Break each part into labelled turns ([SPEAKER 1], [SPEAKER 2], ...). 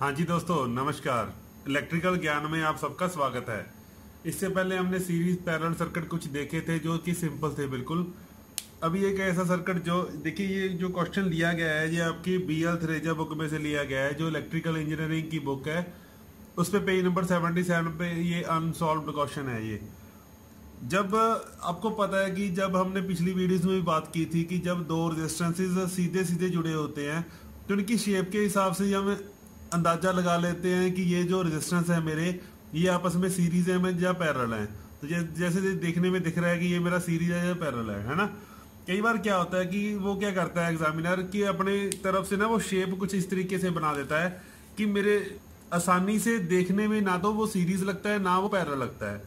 [SPEAKER 1] हाँ जी दोस्तों, नमस्कार। इलेक्ट्रिकल ज्ञान में आप सबका स्वागत है। इससे पहले हमने सीरीज़ पैरेलल सर्किट कुछ देखे थे जो कि सिंपल थे, बिल्कुल। अभी एक ऐसा सर्किट जो, देखिए ये जो क्वेश्चन लिया गया है, ये आपकी बी एल थ्रेजा बुक में से लिया गया है, जो इलेक्ट्रिकल इंजीनियरिंग की बुक है। उस पर पेज नंबर सेवेंटी सेवन पे ये अनसॉल्व क्वेश्चन है ये। जब आपको पता है कि जब हमने पिछली वीडियोस में भी बात की थी कि जब दो रेजिस्टेंसेज सीधे सीधे जुड़े होते हैं तो उनकी शेप के हिसाब से हम अंदाज़ा लगा लेते हैं कि ये जो रेजिस्टेंस है मेरे, ये आपस में सीरीज़ है या पैरल है। तो जैसे देखने में दिख रहा है कि ये मेरा सीरीज़ है या पैरल है है ना? कई बार क्या होता है कि वो क्या करता है एग्जामिनर कि अपने तरफ़ से ना वो शेप कुछ इस तरीके से बना देता है कि मेरे आसानी से देखने में ना तो वो सीरीज़ लगता है, ना वो पैरल लगता है।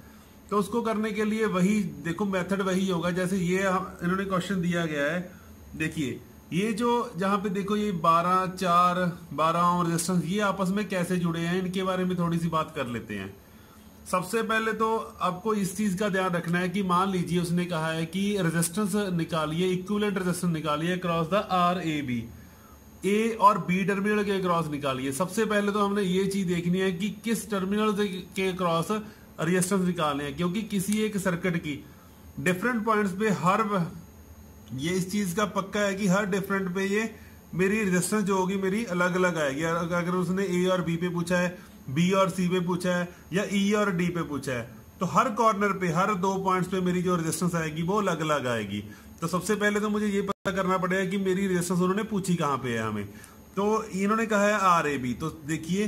[SPEAKER 1] तो उसको करने के लिए वही, देखो मेथड वही होगा। जैसे ये इन्होंने क्वेश्चन दिया गया है, देखिए ये जो जहाँ पे देखो ये 12 चार 12 और रेजिस्टेंस ये आपस में कैसे जुड़े हैं? इनके बारे में थोड़ी सी बात कर लेते हैं। सबसे पहले तो आपको इस चीज़ का ध्यान रखना है कि मान लीजिए उसने कहा है कि रेजिस्टेंस निकालिए इक्विवेलेंट रेजिस्टेंस निकालिए cross the R A B A और बी टर्मिनल के क्रॉस निकालिए। सबसे पहले तो हमने ये चीज़ देखनी है कि किस टर्मिनल के क्रॉस रेजिस्टेंस निकालने हैं, क्योंकि किसी एक सर्किट की डिफरेंट पॉइंट्स पे हर ये इस चीज़ का पक्का है कि हर डिफरेंट पे ये मेरी रेजिस्टेंस जो होगी, मेरी अलग अलग आएगी अगर उसने ए और बी पे पूछा है बी और सी पे पूछा है, या ई e और डी पे पूछा है तो हर कॉर्नर पे, हर दो पॉइंट्स पे मेरी जो रेजिस्टेंस आएगी, वो अलग अलग आएगी। तो सबसे पहले तो मुझे ये पता करना पड़ेगा कि मेरी रेजिस्टेंस उन्होंने पूछी कहाँ पे है हमें। तो इन्होंने कहा है आर ए बी तो देखिए,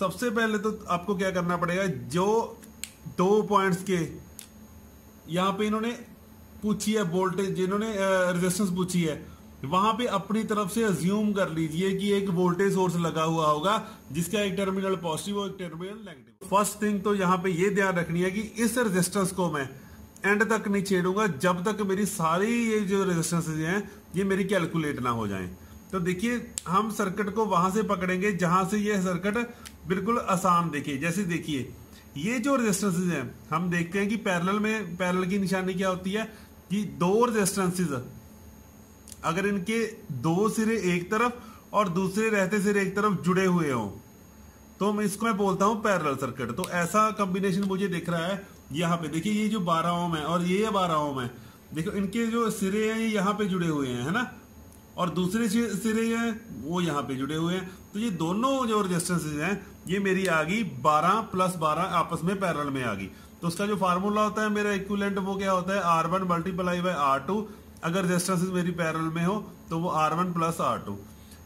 [SPEAKER 1] सबसे पहले तो आपको क्या करना पड़ेगा, जो दो पॉइंट्स के, यहाँ पे इन्होंने पूछी है वोल्टेज जिन्होंने रेजिस्टेंस पूछी है। वहाँ पे अपनी तरफ़ से अज्यूम कर लीजिए कि एक वोल्टेज सोर्स लगा हुआ होगा, जिसका एक टर्मिनल पॉजिटिव और एक टर्मिनल नेगेटिव फ़र्स्ट थिंग तो यहाँ पे ये ध्यान रखनी है कि इस रेजिस्टेंस को मैं एंड तक नहीं छेड़ूँगा, जब तक मेरी सारी ये जो रेजिस्टेंस हैं, ये मेरी कैलकुलेट ना हो जाए। तो देखिए, हम सर्किट को वहाँ से पकड़ेंगे, जहाँ से ये सर्किट बिल्कुल आसान देखिए जैसे देखिए, ये जो रेजिस्टेंसेज हैं, हम देखते हैं कि पैरेलल में पैरेलल की निशानी क्या होती है? कि दो रेजिस्टेंसेज अगर इनके दो सिरे एक तरफ़ और दूसरे रहते सिरे एक तरफ़ जुड़े हुए हों तो मैं इसको मैं बोलता हूँ पैरेलल सर्किट तो ऐसा कॉम्बिनेशन मुझे दिख रहा है यहाँ पे। देखिए, ये जो बारह ओम है और ये बारह ओम है। देखो, इनके जो सिरे हैं, ये यहाँ पे जुड़े हुए हैं, है ना? और दूसरे सिरे हैं, वो यहाँ पे जुड़े हुए हैं। तो ये दोनों जो रेजिस्टेंसेज हैं, ये मेरी आ गई बारह प्लस बारह आपस में पैरल में आ गई। तो उसका जो फार्मूला होता है, मेरा इक्विलेंट वो क्या होता है? R one multiply by R two अगर रेजिस्टेंसेज मेरी पैरल में हो तो वो R one plus R two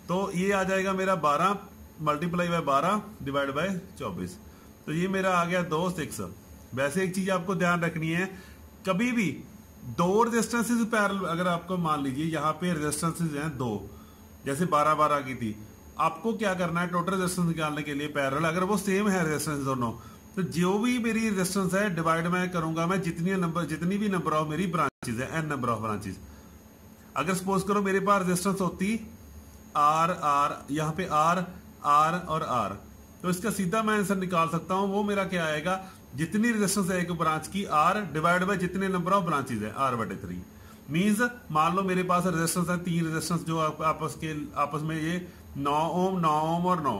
[SPEAKER 1] तो ये आ जाएगा मेरा बारह मल्टीप्लाई बाय बारह डिवाइड बाय चौबीस. तो ये मेरा आ गया दो सिक्स वैसे एक चीज़ आपको ध्यान रखनी है, कभी भी दो रेजिस्टेंसेज पैरल अगर आपको मान लीजिए यहाँ पे रेजिस्टेंसेज हैं दो, जैसे बारह बारह की थी, आपको क्या करना है? टोटल रेजिस्टेंस निकालने के लिए पैरल अगर वो सेम है रेजिस्टेंस दोनों तो जो भी मेरी रेजिस्टेंस है डिवाइड मैं करूँगा, मैं जितनी नंबर जितनी भी नंबर ऑफ़ मेरी ब्रांचेज है एन नंबर ऑफ़ ब्रांचेज अगर सपोज़ करो मेरे पास रेजिस्टेंस होती आर आर यहाँ पे आर आर और आर तो इसका सीधा मैं आंसर निकाल सकता हूँ, वो मेरा क्या आएगा? जितनी रेजिस्टेंस है एक ब्रांच की आर डिवाइड बाय जितने नंबर ऑफ़ ब्रांचेज है आर बटे थ्री मीन्स मान लो मेरे पास रेजिस्टेंस है, तीन रेजिस्टेंस जो आपस के, आपस में ये नौ ओम नौ ओम और नौ।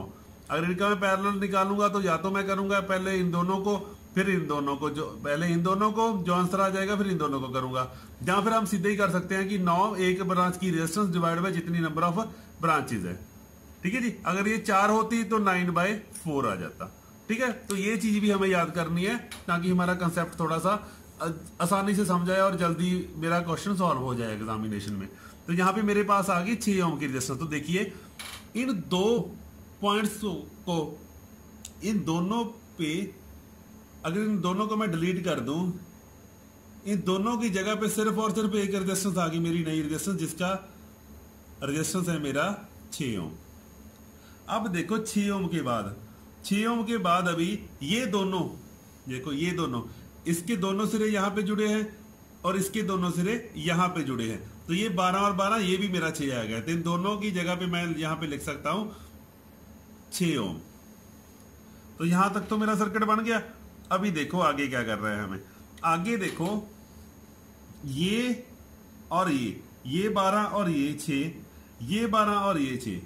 [SPEAKER 1] अगर इनका मैं पैरेलल निकालूँगा तो या तो मैं करूँगा पहले इन दोनों को, फिर इन दोनों को, जो, पहले इन दोनों को, जो आंसर आ जाएगा, फिर इन दोनों को करूँगा। जहाँ फिर हम सीधे ही कर सकते हैं कि नौ एक ब्रांच की रेजिस्टेंस डिवाइड बाय जितनी नंबर ऑफ़ ब्रांचेज है। ठीक है जी? अगर ये चार होती तो नाइन बाय फोर आ जाता। ठीक है? तो ये चीज़ भी हमें याद करनी है, ताकि हमारा कंसेप्ट थोड़ा सा आसानी से समझ आए और जल्दी मेरा क्वेश्चन सॉल्व हो जाए एग्जामिनेशन में। तो यहाँ पे मेरे पास आ गई छह ओम की रेजिस्टेंस तो देखिए, इन दो पॉइंट्स को इन दोनों पे, अगर इन दोनों को मैं डिलीट कर दूँ, इन दोनों की जगह पे सिर्फ़ और सिर्फ़ एक रजिस्टेंस आ गई, मेरी नई रजिस्टेंस जिसका रजिस्टेंस है मेरा छह ओम अब देखो ओम के बाद। छह ओम के बाद अभी ये दोनों, देखो ये दोनों, इसके दोनों सिरे यहाँ पे जुड़े हैं और इसके दोनों सिरे यहाँ पे जुड़े हैं। तो ये 12 और 12 ये भी मेरा छह आ गया। तो इन दोनों की जगह पे मैं यहाँ पे लिख सकता हूँ ओम तो यहाँ तक तो मेरा सर्किट बन गया। अभी देखो आगे क्या कर रहे हैं हमें। आगे देखो, ये और ये ये 12 और ये 6 ये 12 और ये 6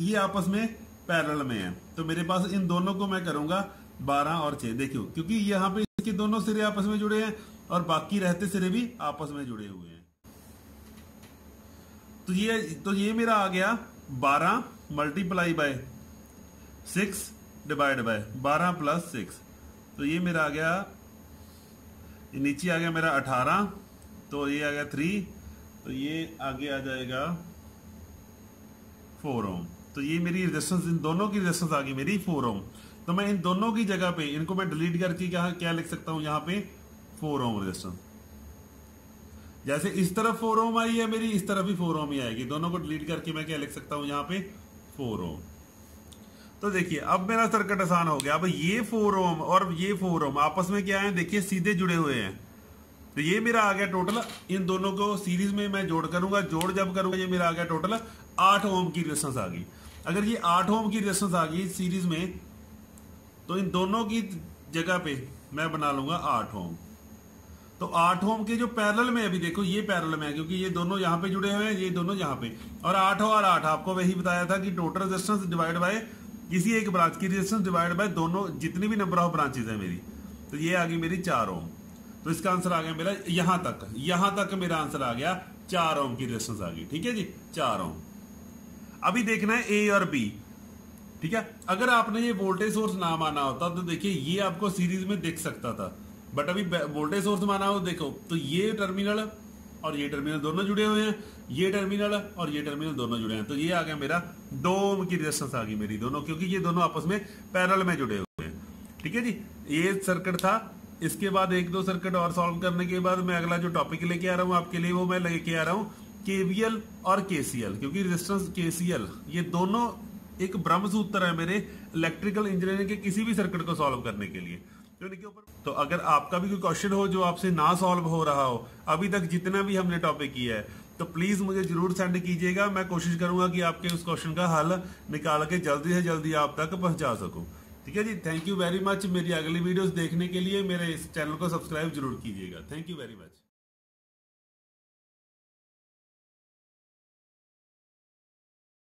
[SPEAKER 1] ये आपस में पैरल में है। तो मेरे पास इन दोनों को मैं करूँगा बारह और छह। देखियो, क्योंकि यहाँ पे इसके दोनों सिरे आपस में जुड़े हैं और बाकी रहते सिरे भी आपस में जुड़े हुए हैं। तो ये तो ये मेरा आ गया बारह। Multiply by six divide by बारह प्लस सिक्स तो ये मेरा आ गया नीचे आ गया मेरा अठारह तो ये आ गया थ्री तो ये आगे आ जाएगा फोर ओम तो ये मेरी रेजिस्टेंस इन दोनों की रेजिस्टेंस आ गई मेरी फोर ओम तो मैं इन दोनों की जगह पे, इनको मैं डिलीट करके क्या क्या लिख सकता हूँ यहाँ पे? फोर ओम रेजिस्टेंस जैसे इस तरफ़ फोर ओम आई है, मेरी इस तरफ़ भी फोर ओम ही आएगी। दोनों को डिलीट करके मैं क्या लिख सकता हूँ यहाँ पे? Four ohm. तो देखिए, अब मेरा सर्किट आसान हो गया। अब ये फोर ओम और ये फोर ओम आपस में क्या है? देखिए, सीधे जुड़े हुए हैं। तो ये मेरा आ गया टोटल। इन दोनों को सीरीज़ में मैं जोड़ करूँगा। जोड़ जब करूँगा, ये मेरा आ गया टोटल आठ ओम की रेजिस्टेंस आ गई। अगर ये आठ ओम की रेजिस्टेंस आ गई सीरीज़ में तो इन दोनों की जगह पे मैं बना लूँगा आठ ओम। तो आठ ओम के जो पैरल में अभी देखो, ये पैरल में है, क्योंकि ये दोनों यहाँ पे जुड़े हुए हैं, ये दोनों यहाँ पे। और आठ और आठ, आपको वही बताया था कि टोटल रेजिस्टेंस डिवाइड बाय किसी एक ब्रांच की रेजिस्टेंस डिवाइड बाय दोनों, जितनी भी नंबर ऑफ़ ब्रांचेज है मेरी। तो ये आ गई मेरी चार ओम। तो इसका आंसर आ गया मेरा यहाँ तक। यहाँ तक मेरा आंसर आ गया, चार ओम की रेजिस्टेंस आ गई। ठीक है जी? चार ओम। अभी देखना है ए और बी ठीक है? अगर आपने ये वोल्टेज सोर्स ना माना होता तो देखिए, ये आपको सीरीज़ में दिख सकता था। बट अभी वोल्टेज सोर्स माना हो, देखो तो ये टर्मिनल और ये टर्मिनल दोनों जुड़े हुए हैं। ये टर्मिनल और ये टर्मिनल दोनों जुड़े हैं। तो ये आ गया मेरा दो की रेजिस्टेंस आ गई मेरी दोनों, क्योंकि ये दोनों आपस में पैरल में जुड़े हुए हैं। ठीक है जी? ये सर्किट था। इसके बाद एक दो सर्किट और सॉल्व करने के बाद मैं अगला जो टॉपिक लेके आ रहा हूँ, आपके लिए वो मैं लेके आ रहा हूँ केवीएल और केसीएल क्योंकि रेजिस्टेंस केसीएल ये दोनों एक ब्रह्म सूत्र है मेरे इलेक्ट्रिकल इंजीनियरिंग के किसी भी सर्किट को सॉल्व करने के लिए। तो, तो अगर आपका भी कोई क्वेश्चन हो जो आपसे ना सॉल्व हो रहा हो अभी तक जितना भी हमने टॉपिक किया है तो प्लीज़ मुझे ज़रूर सेंड कीजिएगा। मैं कोशिश करूँगा कि आपके उस क्वेश्चन का हल निकाल के जल्दी से जल्दी आप तक पहुँचा सकूँ। ठीक है जी? थैंक यू वेरी मच मेरी अगली वीडियोस देखने के लिए मेरे इस चैनल को सब्सक्राइब ज़रूर कीजिएगा। Thank you very much